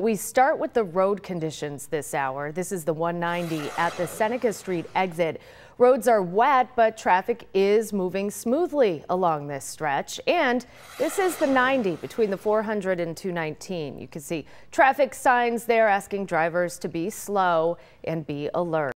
We start with the road conditions this hour. This is the 190 at the Seneca Street exit. Roads are wet, but traffic is moving smoothly along this stretch. And this is the 90 between the 400 and 219. You can see traffic signs there asking drivers to be slow and be alert.